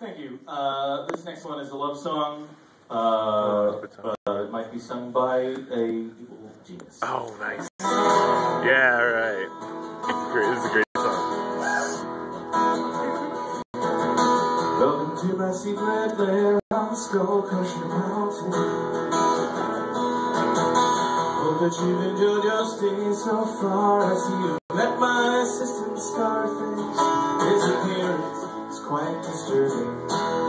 Thank you. Uh, this next one is a love song. Uh, uh, it might be sung by a evil genius. Oh, nice. Yeah, right. Great. This is a great song. Welcome to my secret lair on Skull Crusher Mountain. Hope that you've enjoyed your stay so far. I see you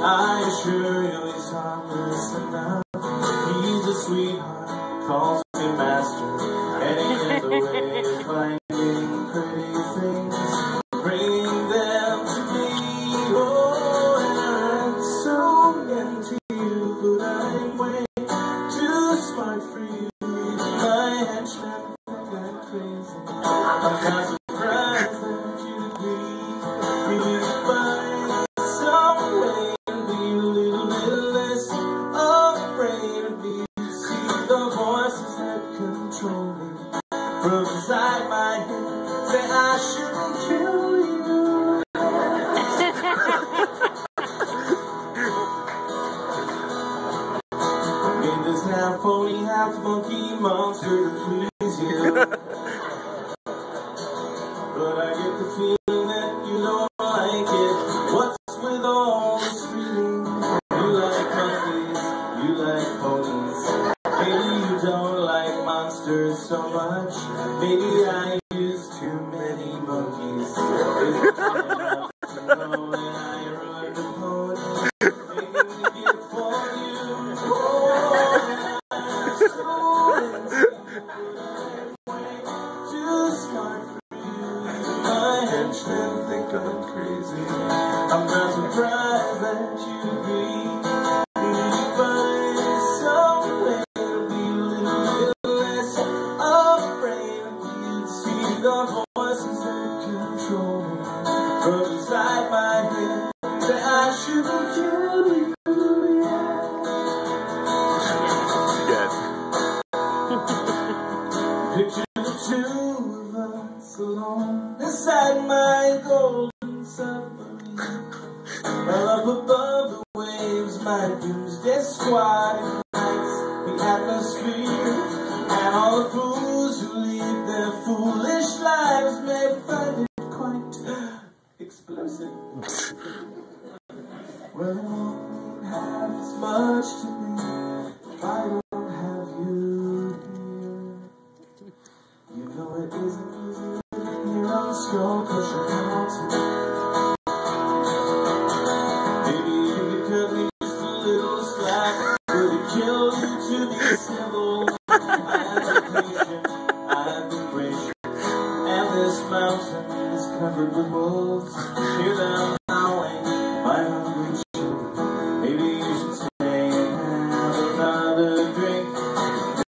I assure you he's harmless enough. He's a sweetheart, calls me master. And he has a way finding pretty things. Bring them to me, oh, and I'm so into you, but I'm way too smart for you. My henchmen think I'm crazy. Head say I shouldn't kill you. Made this half pony, half monkey monster please you. but I get the feeling that you don't like it. What's with all the screaming? You like monkeys, you like ponies. Maybe you don't like monsters so much. Maybe I'm not surprised that you agree. You find my doomsday squad ignites the atmosphere. And all the fools who lead their foolish lives may find it quite explosive. well, it won't have as much to me if I don't have you here. You know it isn't easy living here on Skull Crusher this mountain is covered with wolves. Hear them howling, my hungry children. Maybe you should stay and have another drink.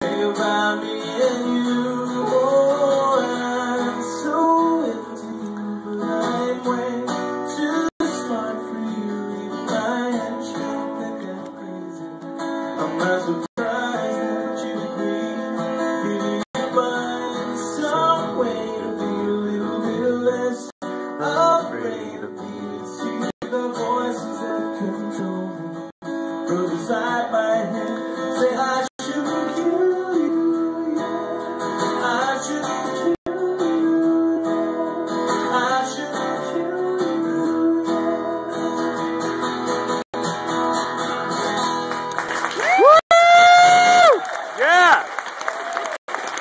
Think about me and you. Oh, I'm so but I'm way too smart for you. Even think I'm crazy. Surprised